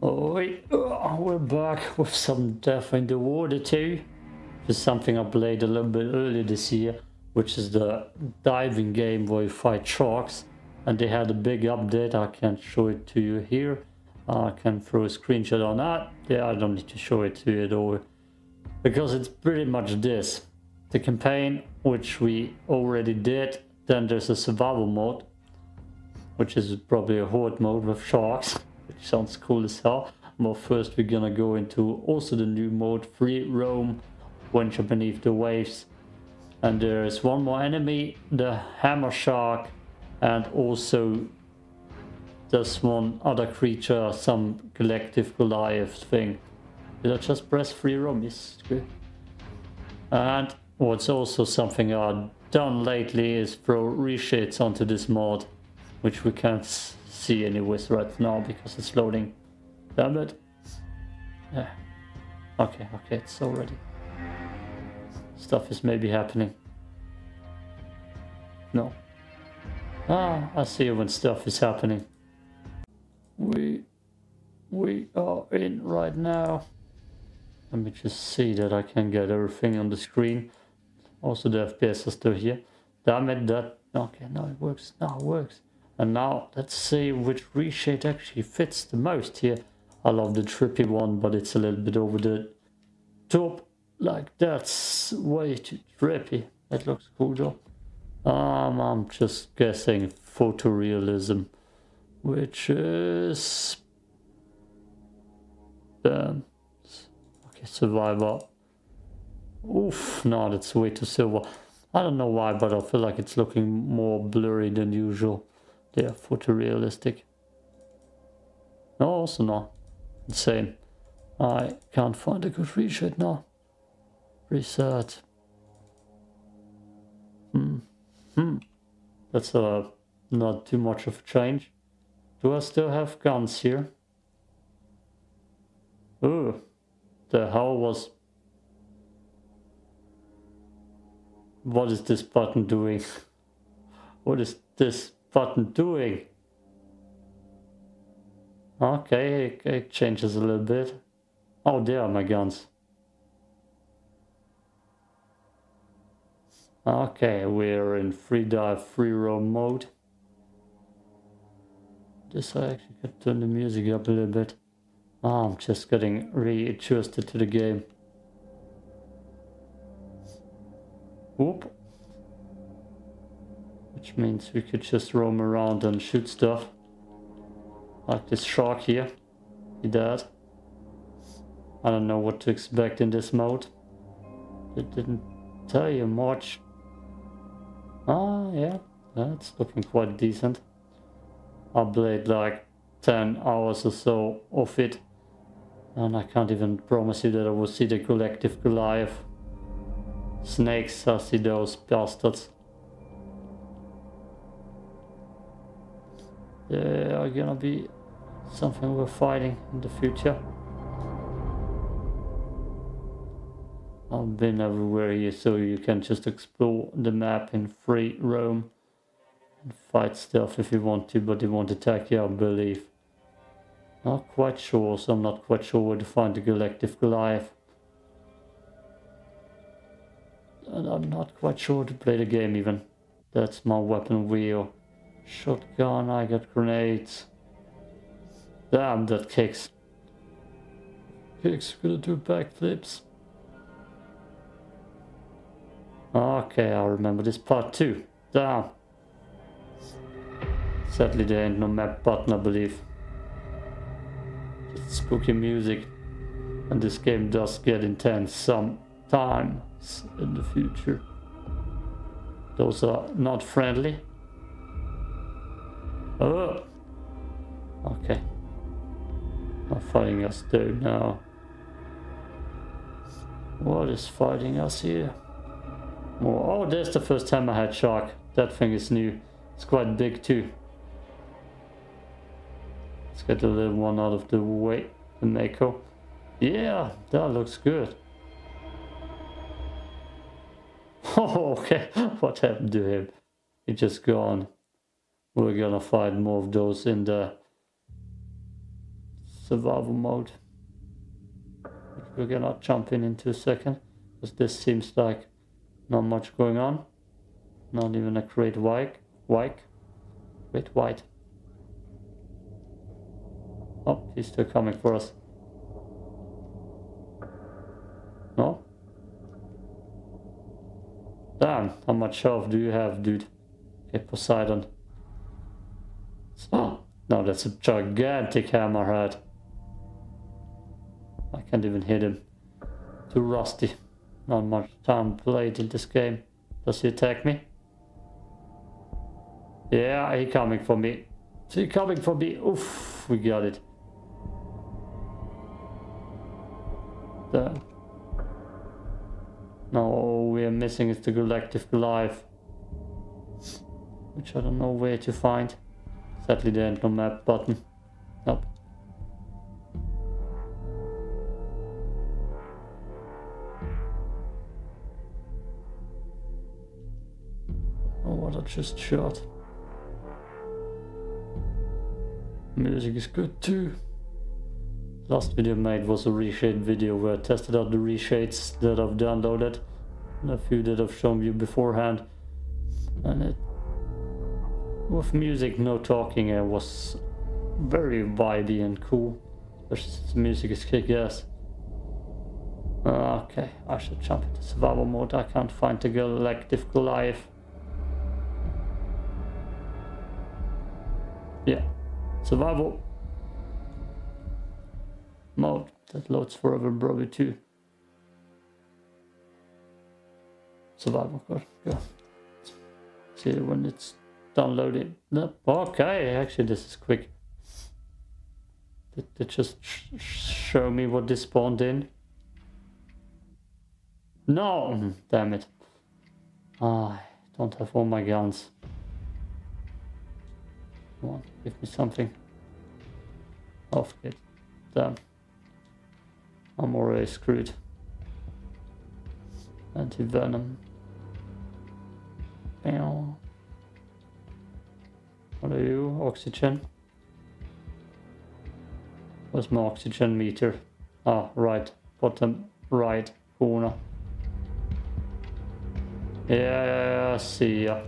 Wait. Oh, we're back with some Death in the Water 2. Just something I played a little bit earlier this year, which is the diving game where you fight sharks. And they had a big update. I can't show it to you here. I can throw a screenshot on that. Yeah, I don't need to show it to you at all. Because it's pretty much this. The campaign, which we already did. Then there's a survival mode, which is probably a horde mode with sharks sounds cool as hell. But first we're gonna go into also the new mode, Free Roam, Venture Beneath the Waves. And there's one more enemy, the Hammer Shark, and also there's one other creature, some collective Goliath thing. Did I just press free roam? Yes, good. And what's also something I've done lately is throw reshades onto this mod, which we can't see anyways right now because it's loading. Damn it. Yeah. Okay, okay, it's already. Stuff is maybe happening. No. Ah, I see when stuff is happening. We we are in right now. Let me just see that I can get everything on the screen. Also the FPS is still here. Damn it, that okay, now it works. Now it works. And now let's see which reshade actually fits the most here. I love the trippy one, but it's a little bit over the top. Like that's way too trippy. That looks cool though. Um, I'm just guessing photorealism, which is okay, survivor. Oof, no, that's way too silver. I don't know why, but I feel like it's looking more blurry than usual. They're photorealistic. No, also not. Insane. I can't find a good reshade now. Reset. Hmm. Hmm. That's uh, not too much of a change. Do I still have guns here? Ooh. The hell was... What is this button doing? what is this button doing? Okay, it, it changes a little bit. Oh, there are my guns. Okay, we're in free dive, free roam mode. This I actually could turn the music up a little bit. Oh, I'm just getting readjusted to the game. Whoop which means we could just roam around and shoot stuff. Like this shark here. He dead. I don't know what to expect in this mode. It didn't tell you much. Ah, yeah, that's looking quite decent. I played like 10 hours or so of it. And I can't even promise you that I will see the collective Goliath. Snakes, I see those bastards. They are gonna be something we're fighting in the future. I've been everywhere here so you can just explore the map in free roam and fight stuff if you want to, but they won't attack you, I believe. Not quite sure, so I'm not quite sure where to find the Collective Goliath. And I'm not quite sure to play the game even. That's my weapon wheel. Shotgun, I got grenades. Damn, that kicks. Kicks gonna do backflips. Okay, I remember this part too. Damn. Sadly, there ain't no map button, I believe. Just spooky music. And this game does get intense sometimes in the future. Those are not friendly. Oh! Okay. Not fighting us though now. What is fighting us here? Oh, oh, there's the first hammerhead shark. That thing is new. It's quite big too. Let's get the little one out of the way. The Mako. Yeah, that looks good. Oh, okay. What happened to him? He just gone. We're gonna find more of those in the survival mode. We're gonna jump in into a second, because this seems like not much going on. Not even a great white, white, great white. Oh, he's still coming for us. No? Damn, how much health do you have, dude? Okay, Poseidon. Oh, no, that's a gigantic hammerhead. I can't even hit him. Too rusty. Not much time played in this game. Does he attack me? Yeah, he coming for me. He coming for me? Oof, we got it. The now all we are missing is the Galactic Goliath. Which I don't know where to find. Sadly there ain't no map button. Nope. Oh, what I just shot. Music is good too. Last video made was a reshade video where I tested out the reshades that I've downloaded. And a few that I've shown you beforehand. And it with music, no talking, it was very vibey and cool. The music is kick-ass. Uh, okay, I should jump into survival mode. I can't find the Galactic Goliath. Yeah, survival mode. That loads forever, probably too. Survival, go, go. See when it's downloading. No, okay, actually this is quick. Did it just sh show me what this spawned in? No! Damn it. I don't have all my guns. Come on, give me something. Off it. Damn. I'm already screwed. Anti-venom. What are you? Oxygen? Where's my oxygen meter? Ah, right. Bottom right corner. Yeah, see ya.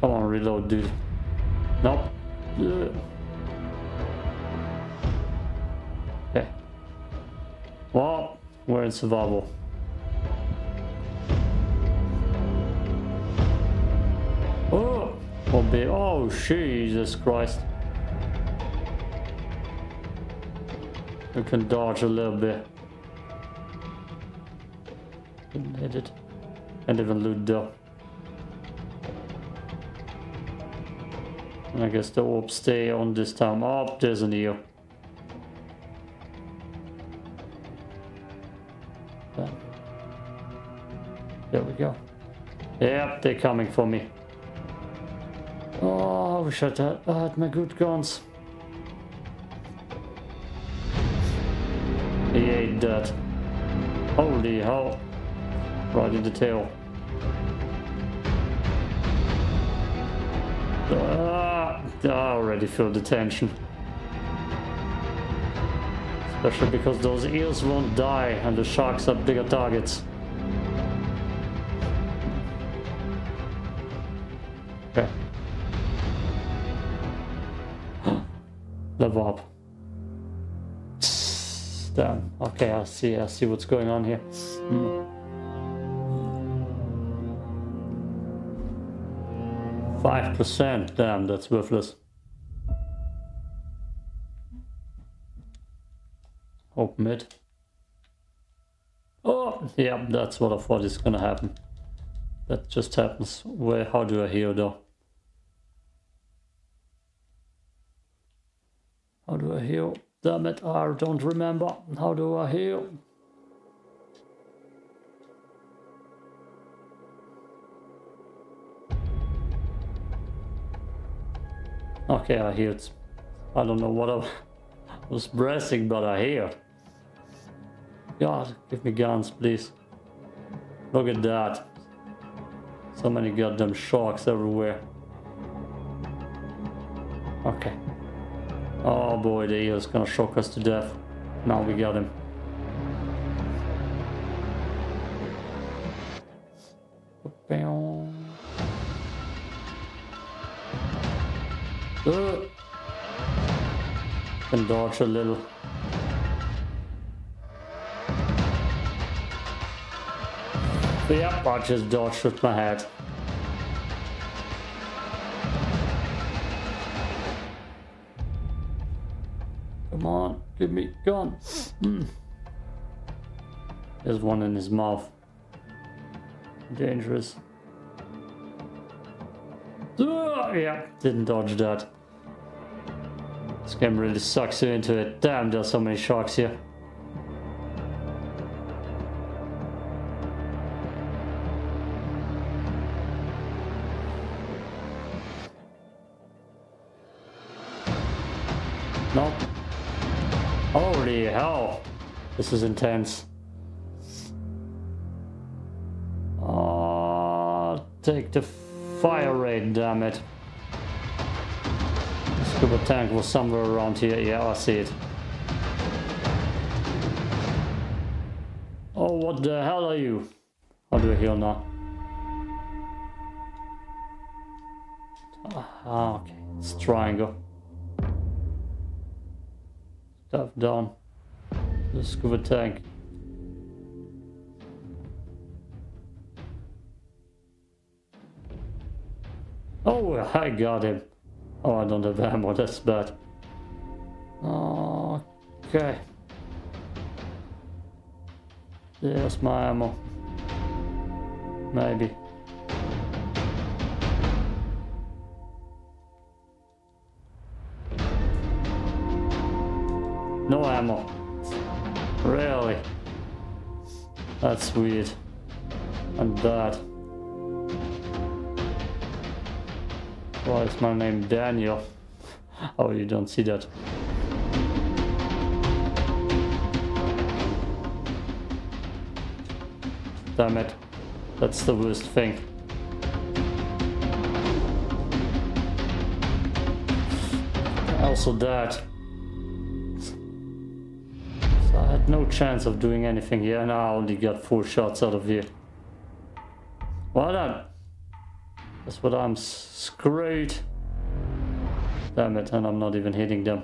Come on, reload, dude. Nope. Okay. Well, we're in survival. Will be... Oh, Jesus Christ. We can dodge a little bit. Didn't hit it. And even loot though. I guess the orbs stay on this time. Oh, there's an eel. There we go. Yep, they're coming for me. I wish I'd had, I had my good guns. He ate that. Holy hell. Right in the tail. Ah, I already feel the tension. Especially because those eels won't die and the sharks are bigger targets. Level up. Damn. Okay, I see. I see what's going on here. Hmm. Five percent. Damn, that's worthless. Open it. Oh, yeah, that's what I thought is gonna happen. That just happens. Where? How do I heal though? How do I heal? Damn it, I don't remember. How do I heal? Okay, I healed. I don't know what I was pressing, but I hear. God, give me guns, please. Look at that. So many goddamn sharks everywhere. Okay. Oh boy, the eel's gonna shock us to death. Now we got him. Uh, can dodge a little. Yep, I just dodged with my head. Give me gun. Mm. There's one in his mouth. Dangerous. Uh, yeah, didn't dodge that. This game really sucks you into it. Damn, there's so many sharks here. This is intense. Oh, take the fire rate, damn it. The Scuba tank was somewhere around here. Yeah, I see it. Oh, what the hell are you? How do I heal now? Ah, okay. It's triangle. Stuff down. The scuba tank. Oh, I got him. Oh, I don't have ammo, that's bad. Oh okay. There's my ammo. Maybe. No ammo. Really? That's weird. And that. Why is my name Daniel? Oh, you don't see that. Damn it. That's the worst thing. Also that. Had no chance of doing anything here and I only got four shots out of here. Well done. That's what I'm screwed. Damn it, and I'm not even hitting them.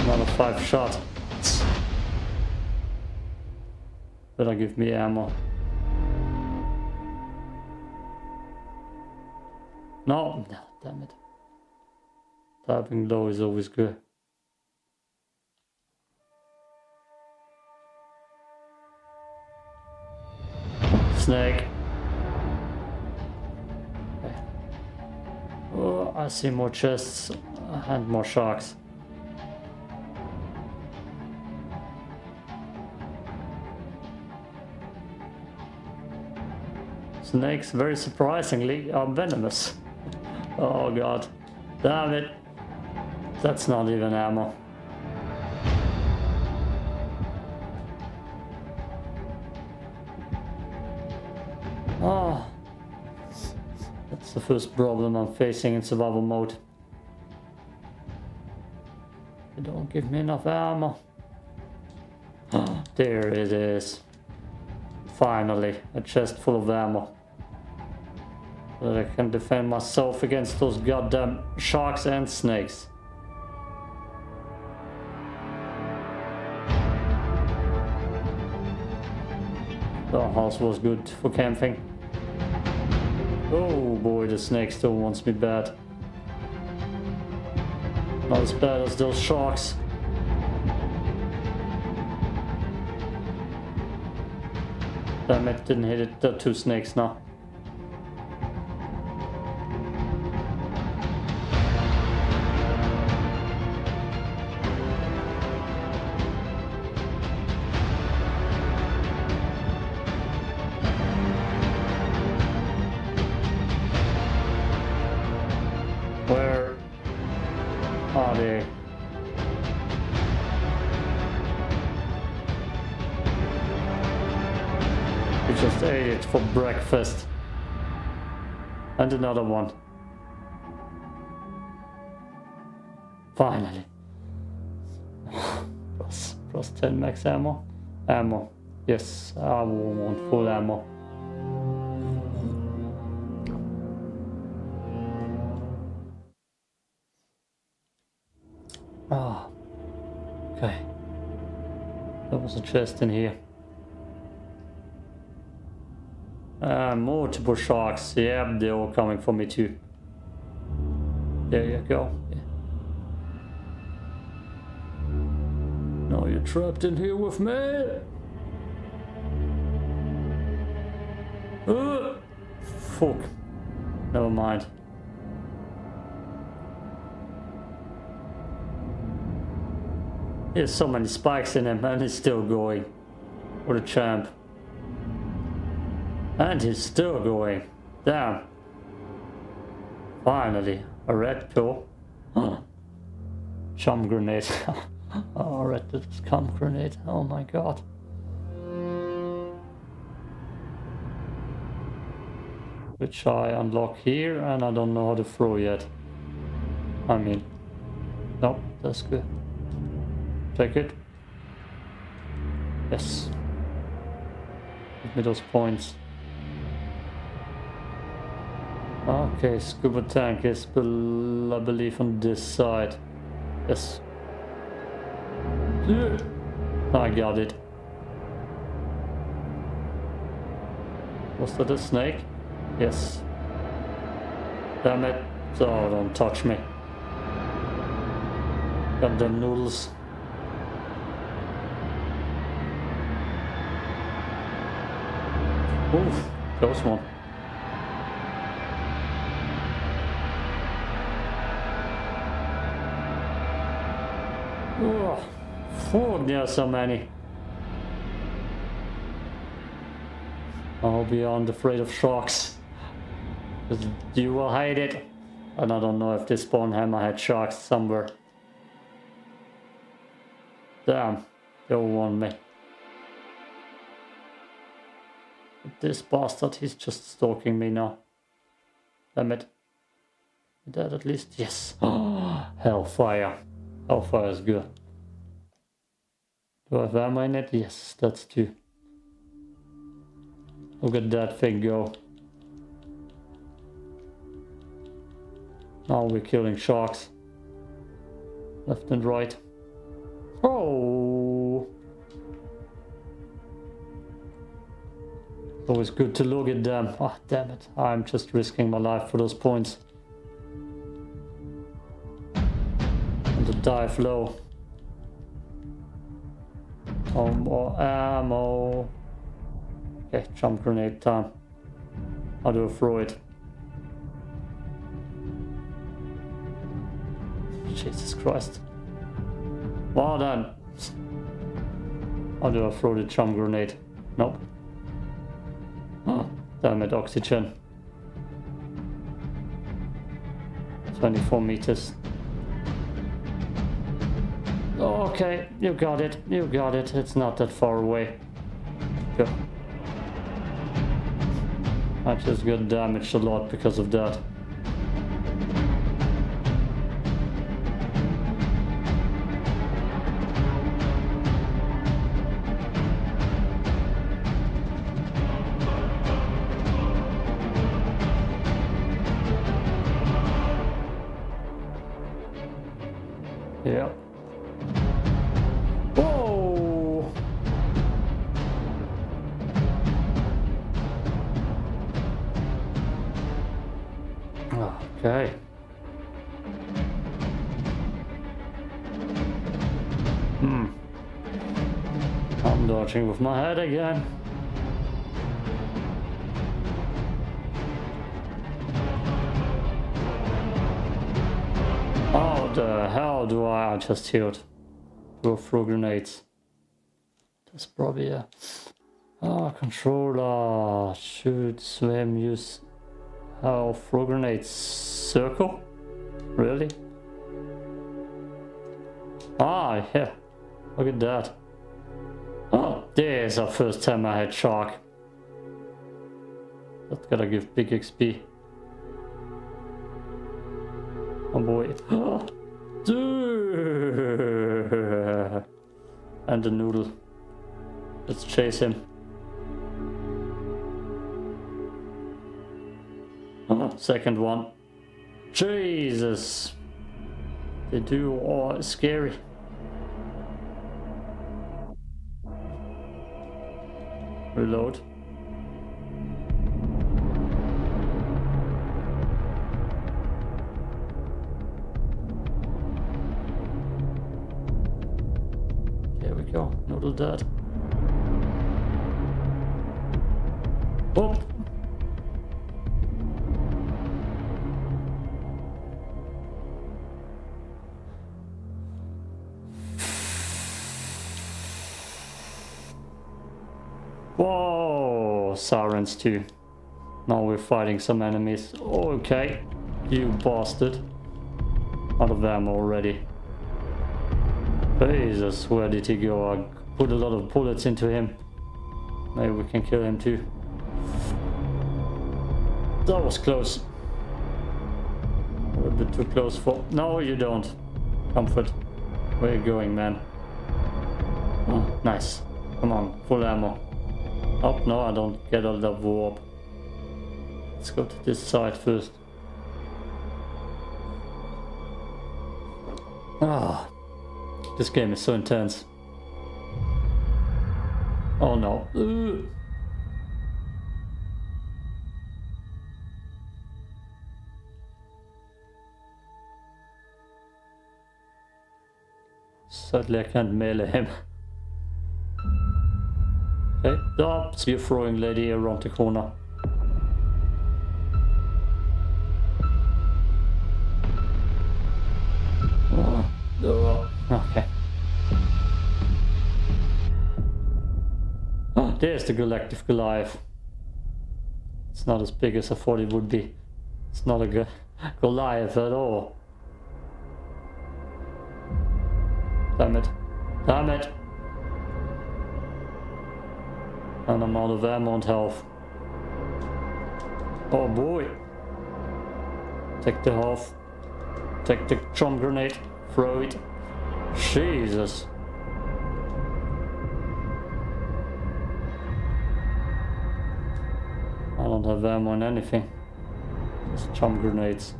Another five shot. Better give me ammo. No, no, damn it. Tapping low is always good. Snake. Okay. Oh, I see more chests and more sharks. Snakes, very surprisingly, are venomous. Oh god. Damn it. That's not even ammo. Oh, that's the first problem I'm facing in survival mode. They don't give me enough ammo. There it is. Finally, a chest full of ammo. That I can defend myself against those goddamn sharks and snakes. The house was good for camping. Oh boy, the snake still wants me bad. Not as bad as those sharks. Damn it, didn't hit it. The two snakes now. For breakfast. And another one. Finally. plus, plus 10 max ammo. Ammo. Yes, I want full ammo. Ah. Okay. There was a chest in here. Uh, multiple sharks. Yeah, they're all coming for me too. There you go. Yeah. Now you're trapped in here with me. Uh, fuck. Never mind. There's so many spikes in him and he's still going. What a champ. And he's still going. Damn. Finally, a red pill. Chum grenade. oh, red cum grenade. Oh my god. Which I unlock here and I don't know how to throw yet. I mean, nope, that's good. Take it. Yes. Give me those points. Okay, scuba tank is, I believe, on this side. Yes. I got it. Was that a snake? Yes. Damn it. Oh, don't touch me. Got them noodles. Oof, close one. Oh, there are so many. I'll be on afraid of sharks. You will hate it. And I don't know if this spawn hammerhead sharks somewhere. Damn, all want me. This bastard, he's just stalking me now. Damn it. That at least, yes. Hellfire. Hellfire is good. Do I have ammo in it? Yes, that's two. Look at that thing go. Now we're killing sharks. Left and right. Oh! Always good to look at them. Ah, oh, damn it. I'm just risking my life for those points. And to dive low. Oh, more ammo. Okay, chum grenade time. How do I throw it? Jesus Christ. Well done. How do I throw the chum grenade? Nope. Oh, damn it, oxygen. 24 meters. Okay, you got it, you got it. It's not that far away. Good. I just got damaged a lot because of that. Again. How the hell do I, just healed? Go through grenades. That's probably a oh, controller. Shoot, swim, use how throw grenades. Circle? Really? Ah, yeah. Look at that. Oh, there's our first hammerhead shark. That's gotta give big XP. Oh boy. and the noodle. Let's chase him. Oh, second one. Jesus. They do oh, are scary. Reload. There we go. Noodle dead. Oh! Too. Now we're fighting some enemies. Okay, you bastard. Out of them already. Jesus, where did he go? I put a lot of bullets into him. Maybe we can kill him too. That was close. A little bit too close for... No, you don't. Comfort. Where you going, man? Oh, nice. Come on, full ammo. Oh, no, I don't get all the warp. Let's go to this side first. Ah, this game is so intense. Oh no. Ugh. Sadly I can't melee him. Okay, oh, spear throwing lady around the corner. Okay. Oh, there's the Galactic Goliath. It's not as big as I thought it would be. It's not a Go Goliath at all. Damn it. Damn it. And I'm out of ammo and health. Oh boy. Take the health. Take the chum grenade. Throw it. Jesus. I don't have ammo on anything. Just chum grenades.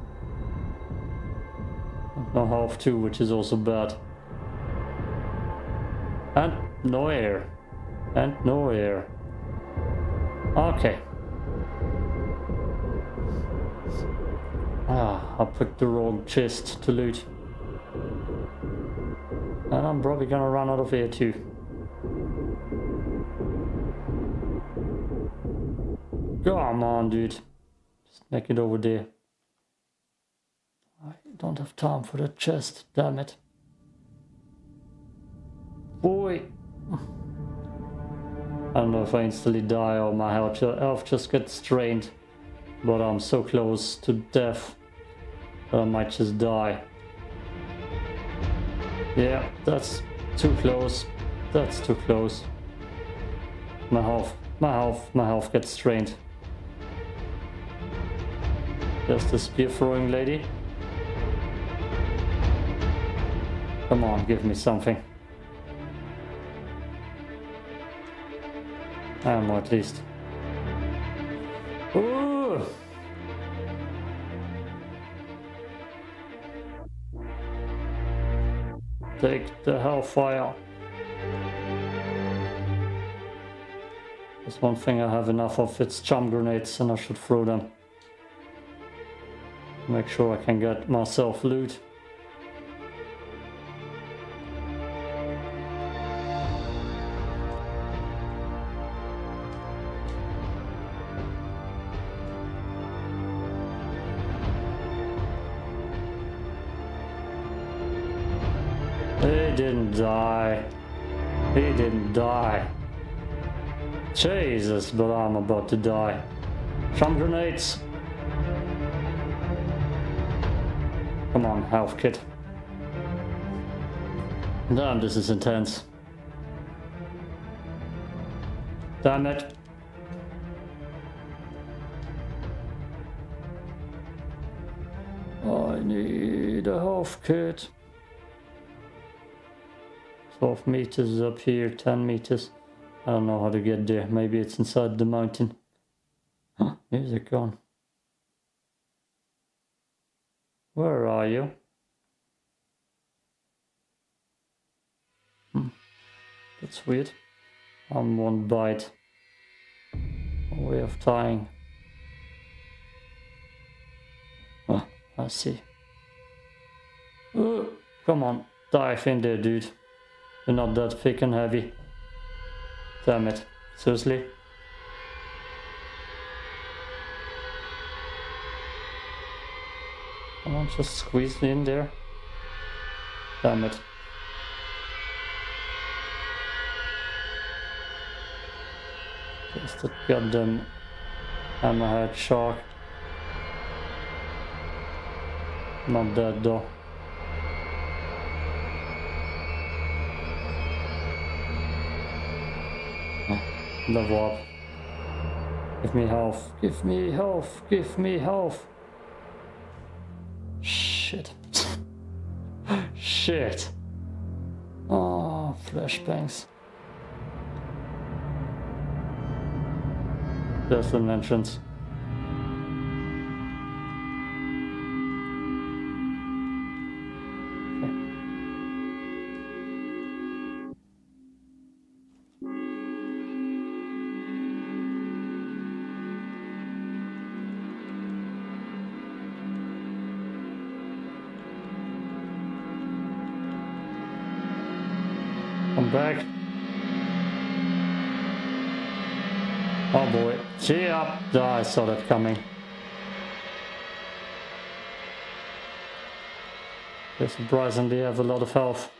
No health too, which is also bad. And no air. And no air. Okay. Ah, I picked the wrong chest to loot. And I'm probably gonna run out of air too. Come on, dude. Make it over there. I don't have time for the chest, damn it. Boy. I don't know if I instantly die or my health, health just gets strained. But I'm so close to death that I might just die. Yeah, that's too close. That's too close. My health, my health, my health gets strained. There's the spear throwing lady. Come on, give me something. Ammo at least. Ooh! Uh! Take the hellfire. There's one thing I have enough of, it's chum grenades and I should throw them. Make sure I can get myself loot. about to die. Some grenades! Come on, health kit. Damn, this is intense. Damn it. I need a health kit. 12 meters up here, 10 meters. I don't know how to get there. Maybe it's inside the mountain. Huh, music gone. Where are you? Hmm. That's weird. I'm one bite. Way of tying. Oh, I see. Come on, dive in there, dude. You're not that thick and heavy. Damn it. Seriously? Come on, just squeeze in there. Damn it. Just that goddamn hammerhead shark. Not dead though. Level up. Give me health. Give me health. Give me health. Shit. Shit. Ah, oh, flashbangs. There's an entrance. Back. Oh boy. Ya. Oh, I saw that coming. They surprisingly have a lot of health.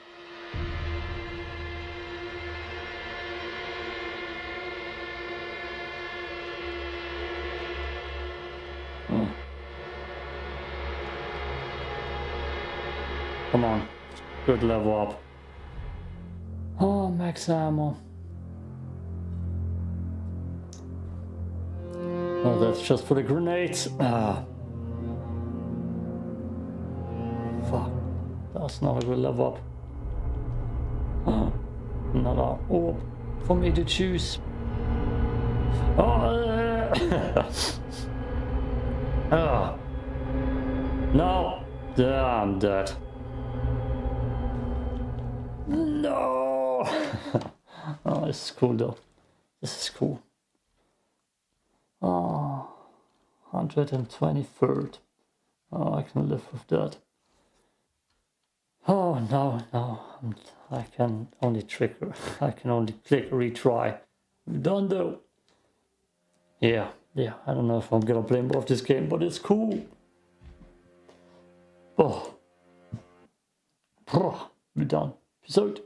Hmm. Come on. Good level up. Oh, max. Um, oh, that's just for the grenades. Ah. Fuck. That's not a good level up. Ah. Oh, another orb for me to choose. Oh, oh. No. Ah, Damn that. No. Oh, this is cool though. This is cool. Oh, 123rd. Oh, I can live with that. Oh, no, no. I can only trigger. I can only click retry. Done though. Yeah, yeah. I don't know if I'm gonna play more of this game, but it's cool. Oh. Oh, we're done. Out.